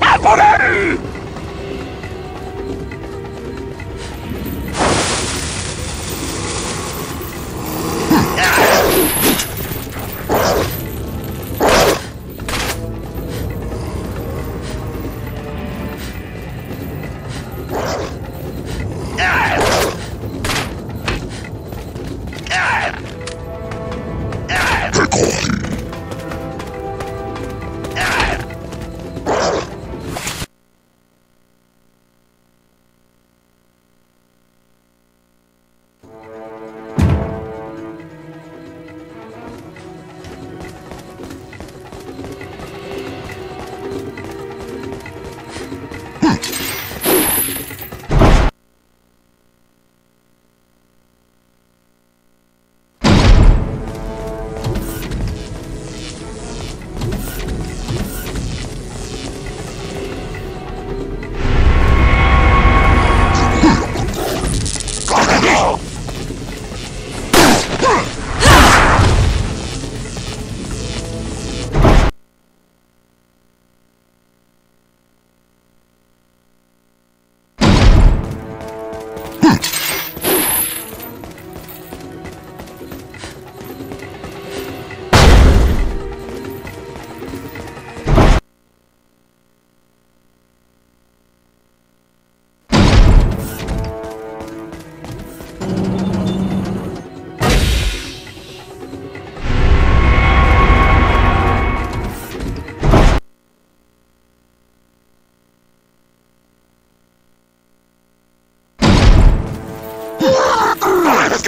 Apple!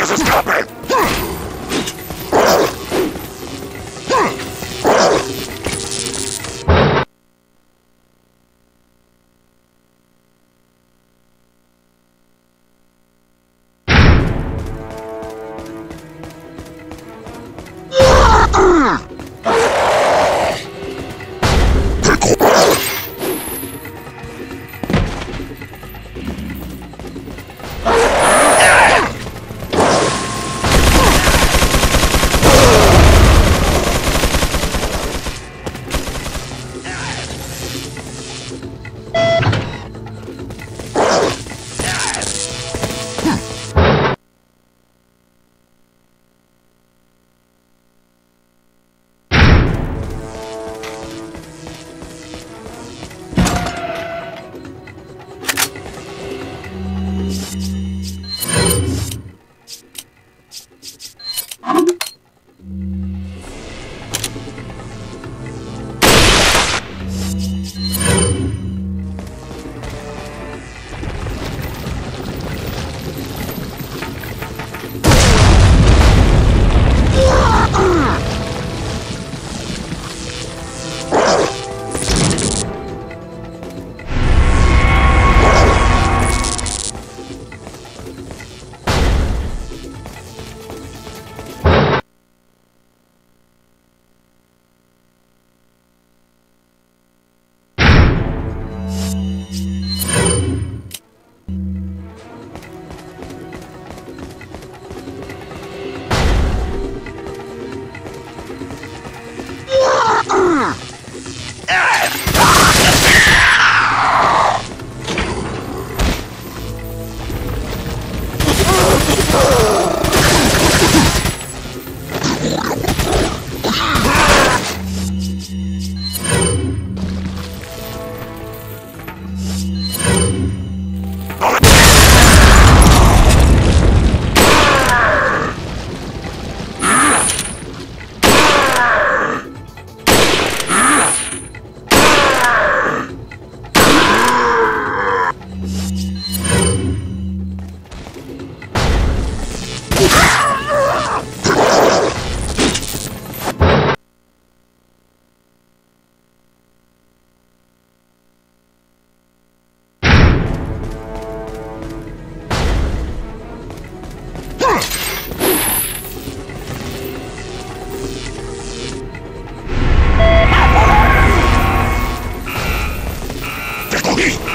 This is stop me! Hey!